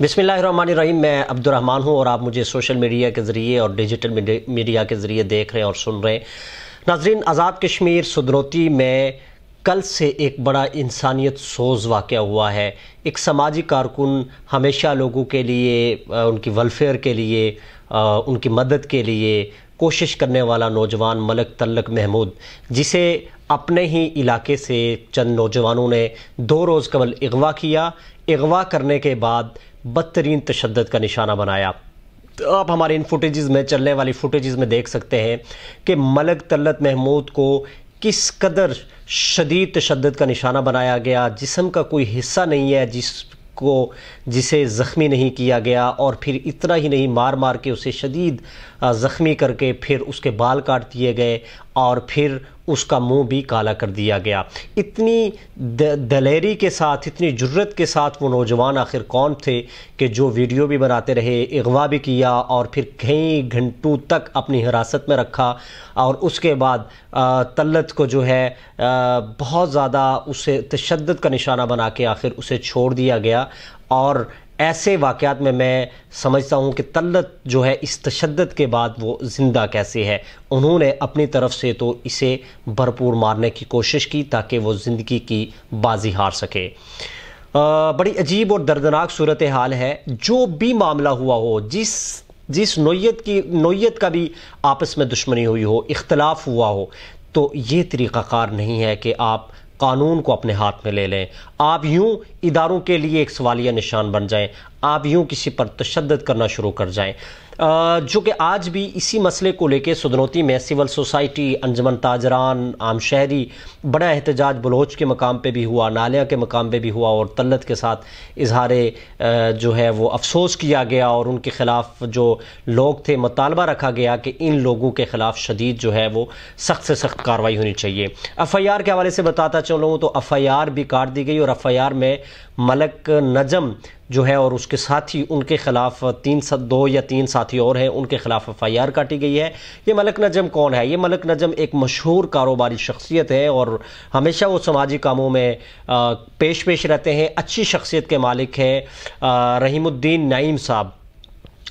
बिसमीम मैं अब्दुलरहमान हूँ और आप मुझे सोशल मीडिया के ज़रिए और डिजिटल मीडिया के ज़रिए देख रहे हैं और सुन रहे हैं। नाजरीन, आज़ाद कश्मीर सुदरोती में कल से एक बड़ा इंसानियत सोज वाक़ हुआ है। एक समाजी कारकुन हमेशा लोगों के लिए उनकी वेलफेयर के लिए उनकी मदद के लिए कोशिश करने वाला नौजवान मलक तल्लक महमूद, जिसे अपने ही इलाके से चंद नौजवानों ने दो रोज़ कबल अगवा किया। अगवा करने के बाद बदतरीन तशद का निशाना बनाया। तो आप हमारे इन फुटेज़ में, चलने वाली फुटेज़ में देख सकते हैं कि मलक तल्लत महमूद को किस कदर शदीद तशद का निशाना बनाया गया। जिसम का कोई हिस्सा नहीं है, जिस को, जिसे ज़ख्मी नहीं किया गया और फिर इतना ही नहीं मार मार के उसे शदीद ज़ख्मी करके फिर उसके बाल काट दिए गए और फिर उसका मुँह भी काला कर दिया गया। इतनी दलेरी के साथ, इतनी जुर्रत के साथ वो नौजवान आखिर कौन थे कि जो वीडियो भी बनाते रहे अगवा भी किया और फिर कई घंटों तक अपनी हिरासत में रखा और उसके बाद तल्लत को जो है बहुत ज़्यादा उसे तशद का निशाना बना के आखिर उसे छोड़ दिया गया और ऐसे वाक़ात में मैं समझता हूँ कि तल्लत जो है इस तशद के बाद वो ज़िंदा कैसे है। उन्होंने अपनी तरफ़ से तो इसे भरपूर मारने की कोशिश की ताकि वो ज़िंदगी की बाजी हार सके। आ, बड़ी अजीब और दर्दनाक सूरत हाल है। जो भी मामला हुआ हो जिस जिस नोयत की नोयत का भी आपस में दुश्मनी हुई हो इख्तलाफ हुआ हो तो ये तरीक़ाकार नहीं है कि आप कानून को अपने हाथ में ले लें। आप यूँ इदारों के लिए एक सवालिया निशान बन जाएँ। आप यूँ किसी पर तशद करना शुरू कर जाएँ। जो कि आज भी इसी मसले को लेकर सदनौती में सिविल सोसाइटी, अंजमन ताजरान आम शहरी बड़ा एहतजाज बलोच के मकाम पे भी हुआ, नालिया के मकाम पे भी हुआ और तलत के साथ इजहार जो है वो अफसोस किया गया और उनके ख़िलाफ़ जो लोग थे, मुतालबा रखा गया कि इन लोगों के ख़िलाफ़ शदीद जो है वो सख्त से सख्त कार्रवाई होनी चाहिए। एफ़ आई आर के हवाले से बताता चलूँ तो एफ़ आई आर भी काट दी गई और एफ़ आई आर में मलक नजम जो है और उसके साथी उनके ख़िलाफ़ तीन सा, दो या तीन साथी और हैं उनके ख़िलाफ़ एफ़ आई आर काटी गई है। ये मलक नजम कौन है? ये मलक नजम एक मशहूर कारोबारी शख्सियत है और हमेशा वो समाजी कामों में आ, पेश पेश रहते हैं। अच्छी शख्सियत के मालिक है रहीमुद्दीन नईम साहब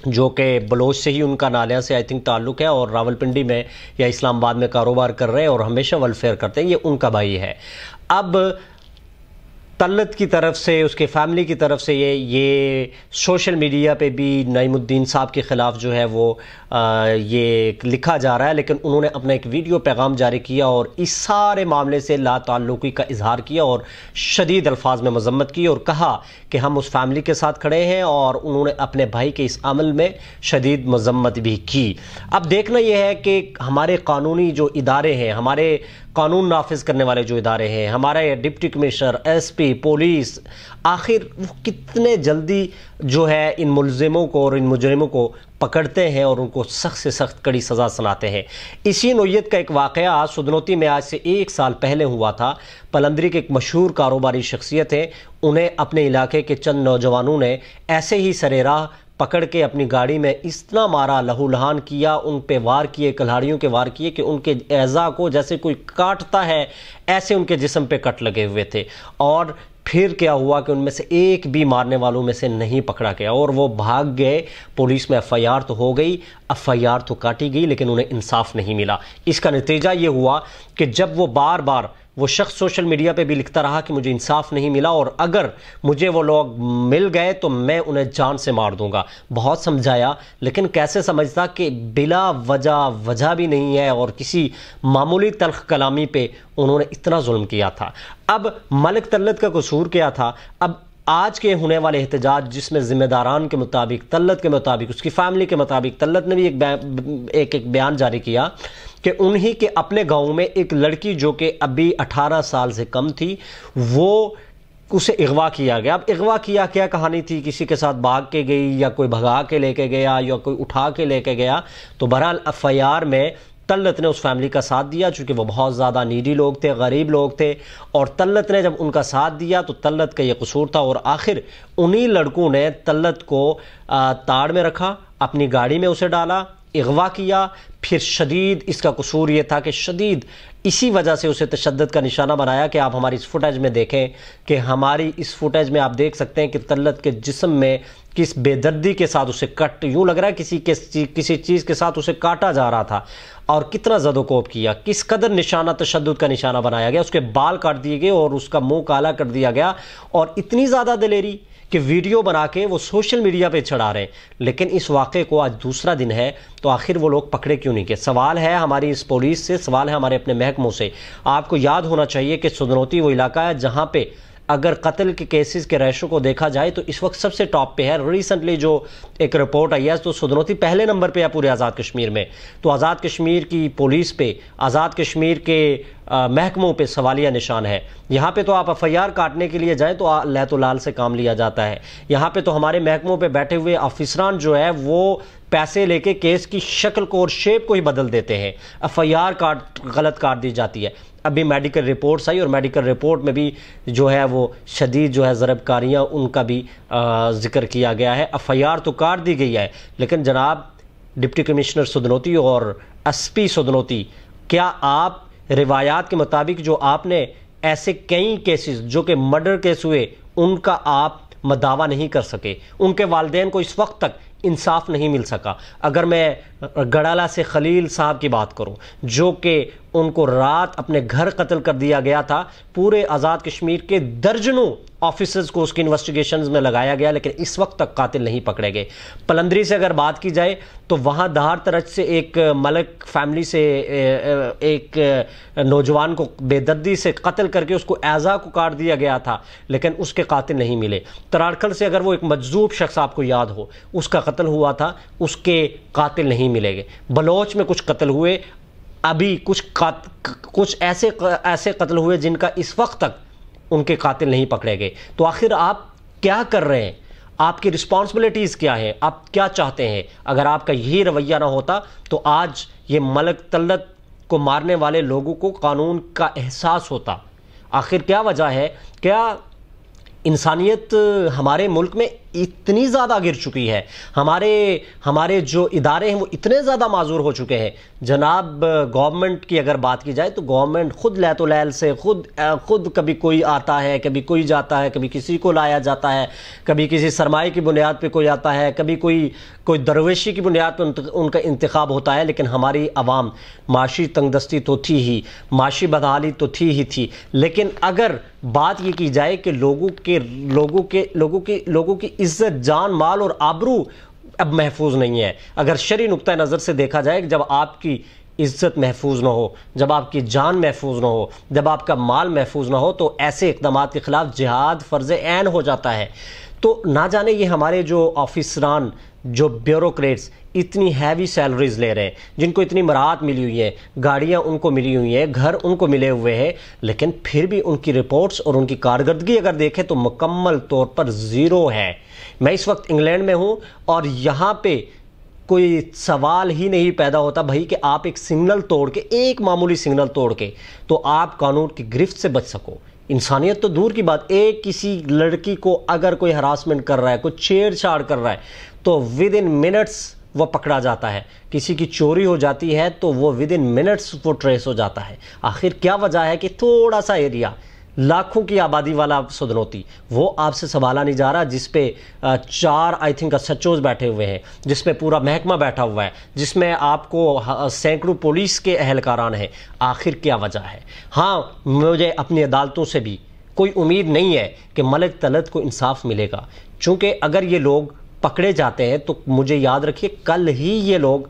जो कि बलोच से ही उनका नालिया से आई थिंक ताल्लुक़ है और रावलपिंडी में या इस्लामाबाद में कारोबार कर रहे हैं और हमेशा वेलफेयर करते हैं। ये उनका भाई है। अब तलत की तरफ़ से उसके फैमिली की तरफ़ से ये ये सोशल मीडिया पे भी नईमुद्दीन साहब के ख़िलाफ़ जो है वो आ, ये लिखा जा रहा है। लेकिन उन्होंने अपना एक वीडियो पैगाम जारी किया और इस सारे मामले से ला ताल्लुकी का इजहार किया और शदीद अल्फाज में मजम्मत की और कहा कि हम उस फैमिली के साथ खड़े हैं और उन्होंने अपने भाई के इस अमल में शदीद मजम्मत भी की। अब देखना यह है कि हमारे कानूनी जो इदारे हैं हमारे कानून नाफिज करने वाले जो इदारे हैं, हमारे डिप्टी कमिश्नर, एसपी, पुलिस, आखिर वो कितने जल्दी जो है इन मुलजिमों को और इन मुजरिमों को पकड़ते हैं और उनको सख्त से सख्त कड़ी सज़ा सुनाते हैं। इसी नोयत का एक वाक़ सुदनौती में आज से एक साल पहले हुआ था। पलंदरी के एक मशहूर कारोबारी शख्सियत है, उन्हें अपने इलाके के चंद नौजवानों ने ऐसे ही सरेराह पकड़ के अपनी गाड़ी में इतना मारा, लहूलहान किया, उन पे वार किए, कल्हाड़ियों के वार किए कि उनके एज़ा को जैसे कोई काटता है, ऐसे उनके जिसम पे कट लगे हुए थे। और फिर क्या हुआ कि उनमें से एक भी मारने वालों में से नहीं पकड़ा गया और वो भाग गए। पुलिस में एफआईआर तो हो गई, एफआईआर तो काटी गई, लेकिन उन्हें इंसाफ नहीं मिला। इसका नतीजा ये हुआ कि जब वो बार बार वो शख्स सोशल मीडिया पे भी लिखता रहा कि मुझे इंसाफ नहीं मिला और अगर मुझे वो लोग मिल गए तो मैं उन्हें जान से मार दूँगा। बहुत समझाया, लेकिन कैसे समझता कि बिला वजह वजह भी नहीं है और किसी मामूली तलख कलामी पे उन्होंने इतना जुल्म किया था। अब मलिक तल्लत का कसूर क्या था? अब आज के होने वाले एहतजाज जिसमें ज़िम्मेदारान के मुताबिक, तल्लत के मुताबिक, उसकी फैमिली के मुताबिक, तल्लत ने भी एक एक एक बयान जारी किया कि उन्हीं के अपने गाँव में एक लड़की जो कि अभी 18 साल से कम थी, वो उसे अगवा किया गया। अब अगवा किया क्या कहानी थी? किसी के साथ भाग के गई या कोई भगा के लेके गया या कोई उठा के लेके गया? तो बहरहाल एफ़ आई आर में तल्लत ने उस फैमिली का साथ दिया, चूँकि वो बहुत ज़्यादा नीडी लोग थे, गरीब लोग थे, और तल्लत ने जब उनका साथ दिया तो तल्लत का ये कसूर था, और आखिर उन्हीं लड़कों ने तल्लत को ताड़ में रखा, अपनी गाड़ी में उसे डाला अगवा किया, फिर शदीद, इसका कसूर ये था कि शदीद इसी वजह से उसे तशद का निशाना बनाया कि आप हमारी इस फुटेज में देखें कि हमारी इस फुटेज में आप देख सकते हैं कि तल्लत के जिसम में किस बेदर्दी के साथ उसे कट, यूँ लग रहा है किसी के किसी चीज़ के साथ उसे काटा जा रहा था। और कितना जदोकोप किया, किस कदर निशाना तशद का निशाना बनाया गया, उसके बाल काट दिए गए और उसका मुँह काला कर दिया गया और इतनी ज़्यादा दिलेरी कि वीडियो बना के वो सोशल मीडिया पे चढ़ा रहे हैं। लेकिन इस वाक़े को आज दूसरा दिन है तो आखिर वो लोग पकड़े क्यों नहीं? गए सवाल है हमारी इस पुलिस से, सवाल है हमारे अपने महकमों से। आपको याद होना चाहिए कि सुदनौती वो इलाका है जहाँ पे अगर कत्ल के केसेस के रेशो को देखा जाए तो इस वक्त सबसे टॉप पे है। रिसेंटली जो एक रिपोर्ट आई है तो सुदनौती पहले नंबर पे है पूरे आज़ाद कश्मीर में। तो आज़ाद कश्मीर की पुलिस पे, आज़ाद कश्मीर के महकमों पे सवालिया निशान है। यहाँ पे तो आप एफ़ आई आर काटने के लिए जाएँ तो लहतो लाल से काम लिया जाता है। यहाँ पे तो हमारे महकमों पे बैठे हुए ऑफिसरान जो है, वो पैसे लेके केस की शक्ल को और शेप को ही बदल देते हैं। एफ़ आई आर काट, गलत काट दी जाती है। अभी मेडिकल रिपोर्ट्स आई और मेडिकल रिपोर्ट में भी जो है वो शदीद जो है ज़रबकारियाँ, उनका भी ज़िक्र किया गया है। एफ़ आई आर तो काट दी गई है, लेकिन जनाब, डिप्टी कमिश्नर सुदनौती और एस पी सुदनौती क्या आप रिवायात के मुताबिक जो आपने ऐसे कई केसेस जो कि के मर्डर केस हुए, उनका आप दावा नहीं कर सके? उनके वालदेन को इस वक्त तक इंसाफ नहीं मिल सका। अगर मैं गड़ाला से खलील साहब की बात करूँ, जो कि उनको रात अपने घर कत्ल कर दिया गया था। पूरे आज़ाद कश्मीर के दर्जनों ऑफिसर्स को उसकी इन्वेस्टिगेशन में लगाया गया, लेकिन इस वक्त तक कातिल नहीं पकड़े गए। पलंदरी से अगर बात की जाए तो वहाँ दहार तरज से एक मलक फैमिली से एक नौजवान को बेदर्दी से कत्ल करके उसको एज़ा को काट दिया गया था, लेकिन उसके कातिल नहीं मिले। तराड़खल से अगर वो एक मजजूब शख्स आपको याद हो, उसका कत्ल हुआ था, उसके कातिल नहीं मिलेंगे। बलोच में कुछ कत्ल हुए अभी कुछ कुछ ऐसे ऐसे कत्ल हुए जिनका इस वक्त तक उनके कातिल नहीं पकड़े गए। तो आखिर आप क्या कर रहे हैं? आपकी रिस्पॉन्सिबिलिटीज़ क्या है? आप क्या चाहते हैं? अगर आपका यही रवैया ना होता तो आज ये मलक तल्लत को मारने वाले लोगों को कानून का एहसास होता। आखिर क्या वजह है? क्या इंसानियत हमारे मुल्क में इतनी ज़्यादा गिर चुकी है। हमारे हमारे जो इदारे हैं वो इतने ज़्यादा माजूर हो चुके हैं। जनाब, गवर्नमेंट की अगर बात की जाए तो गवर्नमेंट खुद लैतो लैल से, खुद खुद कभी कोई आता है, कभी कोई जाता है, कभी किसी को लाया जाता है, कभी किसी सरमाए की बुनियाद पर कोई आता है, कभी कोई कोई दरवेशी की बुनियाद पर उनका इंतखब होता है, लेकिन हमारी आवाम माशी तंगदस्ती तो थी ही, माशी बदहाली तो थी ही थी। लेकिन अगर बात ये की जाए कि लोगों के लोगों के, लोगों की लोगों की इज़्ज़त, जान, माल और आबरू अब महफूज नहीं है। अगर शरी नुक़ नज़र से देखा जाए जब आपकी इज़्ज़त महफूज ना हो, जब आपकी जान महफूज ना हो, जब आपका माल महफूज ना हो तो ऐसे इकदाम के ख़िलाफ़ जिहाद फ़र्ज़ ऐन हो जाता है। तो ना जाने ये हमारे जो ऑफिसरान, जो ब्यूरोक्रेट्स इतनी हैवी सैलरीज ले रहे हैं, जिनको इतनी मराहत मिली हुई है, गाड़ियाँ उनको मिली हुई हैं, घर उनको मिले हुए हैं, लेकिन फिर भी उनकी रिपोर्ट्स और उनकी कारकर्दगी अगर देखें तो मुकम्मल तौर पर ज़ीरो है। मैं इस वक्त इंग्लैंड में हूँ और यहाँ पे कोई सवाल ही नहीं पैदा होता भाई कि आप एक सिग्नल तोड़ के, एक मामूली सिग्नल तोड़ के तो आप कानून की गिरफ्त से बच सको। इंसानियत तो दूर की बात, एक किसी लड़की को अगर कोई हरासमेंट कर रहा है, कोई छेड़छाड़ कर रहा है तो विद इन मिनट्स वो पकड़ा जाता है। किसी की चोरी हो जाती है तो वो विद इन मिनट्स वो ट्रेस हो जाता है। आखिर क्या वजह है कि थोड़ा सा एरिया लाखों की आबादी वाला सदनौती वो आपसे संभाला नहीं जा रहा, जिसपे चार आई थिंक सचोज बैठे हुए हैं जिसमें पूरा महकमा बैठा हुआ है, जिसमें आपको सैकड़ों पुलिस के अहलकारान हैं। आखिर क्या वजह है? हाँ मुझे अपनी अदालतों से भी कोई उम्मीद नहीं है कि मलिक तलत को इंसाफ मिलेगा। चूँकि अगर ये लोग पकड़े जाते हैं तो मुझे याद रखिए, कल ही ये लोग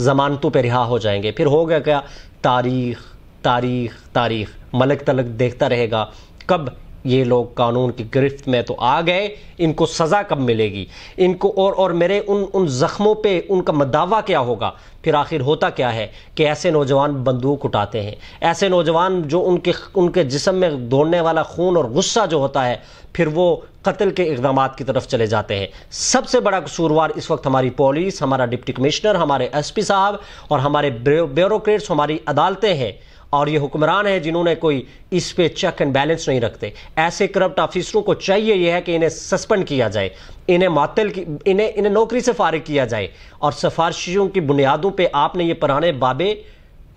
जमानतों पर रिहा हो जाएँगे। फिर हो गया क्या? तारीख तारीख तारीख। मलक तलक देखता रहेगा, कब ये लोग कानून की गिरफ्त में तो आ गए, इनको सज़ा कब मिलेगी? इनको और और मेरे उन उन ज़ख्मों पे उनका मदावा क्या होगा? फिर आखिर होता क्या है कि ऐसे नौजवान बंदूक उठाते हैं? ऐसे नौजवान जो उनके उनके जिसम में दौड़ने वाला खून और गुस्सा जो होता है फिर वो कत्ल के इकदाम की तरफ़ चले जाते हैं। सबसे बड़ा कसूरवार इस वक्त हमारी पुलिस, हमारा डिप्टी कमिश्नर, हमारे एस पी साहब और हमारे ब्यूरोक्रेट्स हमारी अदालतें हैं और ये हुक्मरान हैं जिन्होंने कोई इस पे चेक एंड बैलेंस नहीं रखते। ऐसे करप्ट ऑफिसरों को चाहिए यह है कि इन्हें सस्पेंड किया जाए, इन्हें मातल की इन्हें इन्हें नौकरी से फारिग किया जाए और सिफारशियों की बुनियादों पर आपने ये पुराने बाबे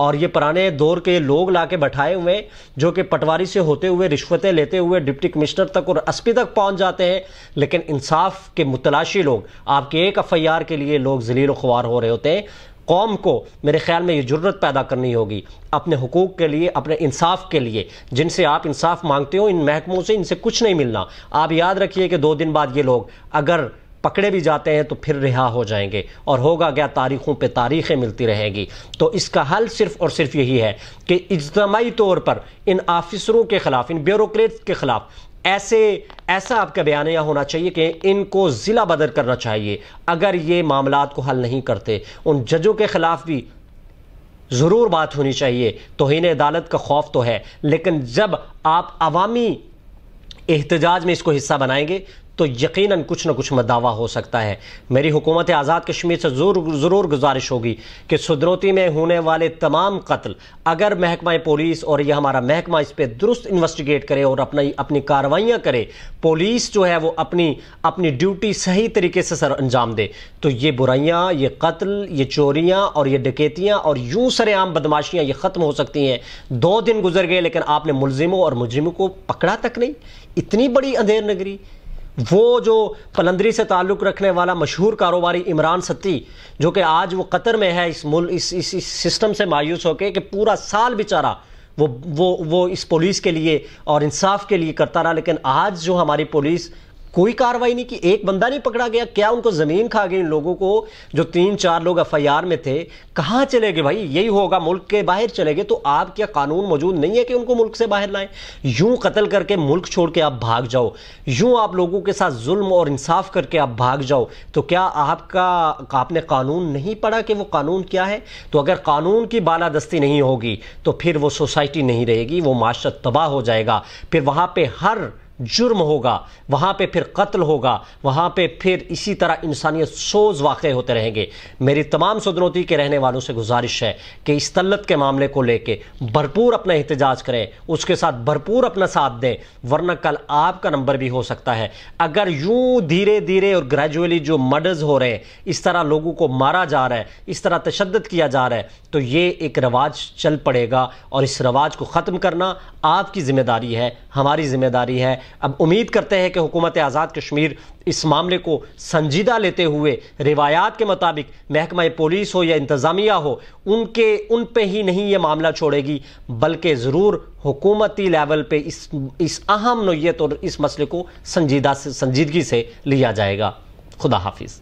और ये पुराने दौर के लोग ला के बैठाए हुए जो कि पटवारी से होते हुए, रिश्वतें लेते हुए डिप्टी कमिश्नर तक और एसपी तक पहुँच जाते हैं। लेकिन इंसाफ के मुतलाशी लोग, आपके एक एफआईआर के लिए लोग जलील ख्वार हो रहे होते हैं। कौम को मेरे ख्याल में ये ज़रूरत पैदा करनी होगी। अपने हकूक़ के लिए, अपने इंसाफ के लिए, जिनसे आप इंसाफ मांगते हो, इन महकमों से इनसे कुछ नहीं मिलना। आप याद रखिए कि दो दिन बाद ये लोग, अगर पकड़े भी जाते हैं तो फिर रिहा हो जाएँगे। और होगा क्या, तारीखों पे तारीखें मिलती रहेंगी। तो इसका हल सिर्फ़ और सिर्फ़ यही है कि इज्तमाही तौर पर इन ऑफिसरों के खिलाफ, इन ब्यूरोक्रेट के खिलाफ ऐसे, ऐसा आपका बयान यह होना चाहिए कि इनको ज़िला बदर करना चाहिए। अगर ये मामला को हल नहीं करते, उन जजों के खिलाफ भी ज़रूर बात होनी चाहिए। तोहन अदालत का खौफ तो है, लेकिन जब आप अवामी एहतजाज में इसको हिस्सा बनाएँगे तो यकीनन कुछ ना कुछ मदावा हो सकता है। मेरी हुकूमत आज़ाद कश्मीर से ज़रूर ज़रूर गुजारिश होगी कि सुदरोती में होने वाले तमाम कत्ल, अगर महकमा पुलिस और यह हमारा महकमा इस पर दुरुस्त इन्वेस्टिगेट करे और अपनी अपनी कार्रवाइयाँ करे, पुलिस जो है वो अपनी अपनी ड्यूटी सही तरीके से सर अंजाम दे। तो ये बुराइयाँ, ये कत्ल, ये चोरियाँ और ये डकैतियाँ और यूँ सरेआम बदमाशियाँ ये ख़त्म हो सकती हैं। दो दिन गुजर गए लेकिन आपने मुलजिमों और मुजरिमों को पकड़ा तक नहीं। इतनी बड़ी अंधेर नगरी वो जो पलंदरी से ताल्लुक़ रखने वाला मशहूर कारोबारी इमरान सत्ती जो कि आज वो कतर में है इस मुल इस, इस इस सिस्टम से मायूस होकर कि पूरा साल बेचारा वो वो वो इस पुलिस के लिए और इंसाफ के लिए करता रहा। लेकिन आज जो हमारी पुलिस कोई कार्रवाई नहीं की, एक बंदा नहीं पकड़ा गया। क्या उनको ज़मीन खा गई इन लोगों को, जो तीन चार लोग एफआईआर में थे? कहाँ चले गए भाई? यही होगा, मुल्क के बाहर चले गए। तो आप क्या कानून मौजूद नहीं है कि उनको मुल्क से बाहर लाएँ? यूँ कत्ल करके मुल्क छोड़ के आप भाग जाओ। यूँ आप लोगों के साथ जुल्म और इंसाफ करके आप भाग जाओ। तो क्या आपका, आपने कानून नहीं पढ़ा कि वो कानून क्या है? तो अगर कानून की बालादस्ती नहीं होगी तो फिर वो सोसाइटी नहीं रहेगी, वो माशरत तबाह हो जाएगा। फिर वहाँ पर हर जुर्म होगा, वहाँ पे फिर कत्ल होगा, वहाँ पे फिर इसी तरह इंसानियत सोज वाक़ होते रहेंगे। मेरी तमाम सदनौती के रहने वालों से गुजारिश है कि इस तल्लत के मामले को लेके भरपूर अपना एहतजाज करें, उसके साथ भरपूर अपना साथ दें, वरना कल आपका नंबर भी हो सकता है। अगर यूँ धीरे धीरे और ग्रेजुअली जो मर्डर्स हो रहे हैं, इस तरह लोगों को मारा जा रहा है, इस तरह तशद किया जा रहा है तो ये एक रवाज चल पड़ेगा और इस रवाज को ख़त्म करना आपकी ज़िम्मेदारी है, हमारी ज़िम्मेदारी है अब उम्मीद करते हैं कि हुकूमत आज़ाद कश्मीर इस मामले को संजीदा लेते हुए रिवायात के मुताबिक महकमा पुलिस हो या इंतज़ामिया हो, उनके, उन पर ही नहीं ये मामला छोड़ेगी, बल्कि ज़रूर हुकूमती लेवल पर इस इस अहम नोयत और इस मसले को संजीदा से, संजीदगी से लिया जाएगा। खुदा हाफिज़।